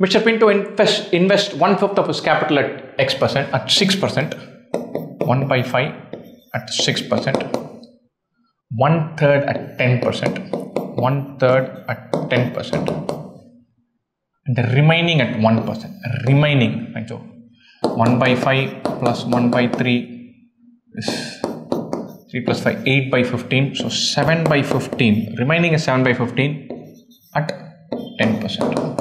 Mr. Pinto invest, invest one fifth of his capital at X percent at 6%, 1 by 5 at 6%, one third at 10%, one third at 10%, and the remaining at 1%. Remaining, right? So 1 by 5 plus 1 by 3 is 3 plus 5, 8 by 15. So 7 by 15. Remaining is 7 by 15 at 10%. No,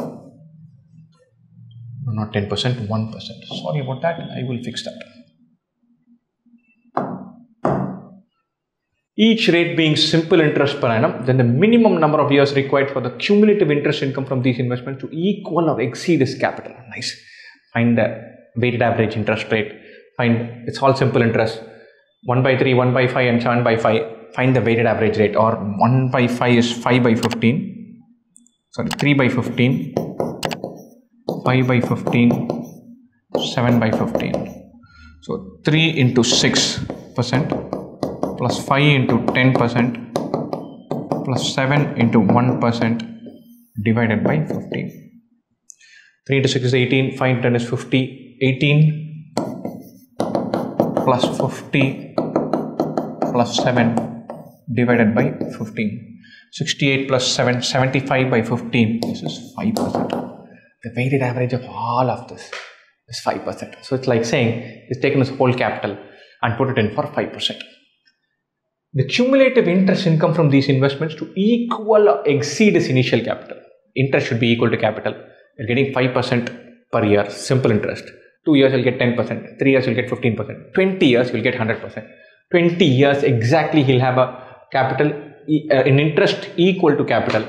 Not 10%, 1%. Sorry about that. I will fix that. Each rate being simple interest per annum, then the minimum number of years required for the cumulative interest income from these investments to equal or exceed this capital. Nice. Find the weighted average interest rate. Find it's all simple interest. 1 by 3, 1 by 5, and 7 by 5. Find the weighted average rate, or 1 by 5 is 5 by 15. Sorry, 3 by 15, 5 by 15, 7 by 15. So 3 into 6 percent plus 5 into 10 percent plus 7 into 1 percent divided by 15. 3 into 6 is 18, 5 into 10 is 50, 18 plus 50 plus 7 divided by 15. 68 plus 7, 75 by 15, this is 5%. The weighted average of all of this is 5%. So it's like saying he's taken his whole capital and put it in for 5%. The cumulative interest income from these investments to equal or exceed his initial capital. Interest should be equal to capital. You're getting 5% per year, simple interest. Two years you'll get 10%, three years you'll get 15%, 20 years you'll get 100%. 20 years exactly he'll have a capital, uh, an interest equal to capital.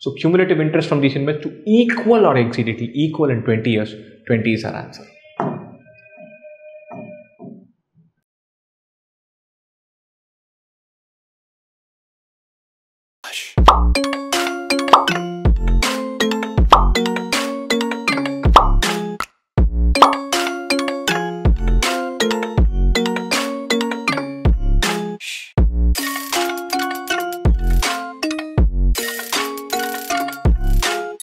So cumulative interest from these investments to equal or exceed it, equal in 20 years, 20 is our answer.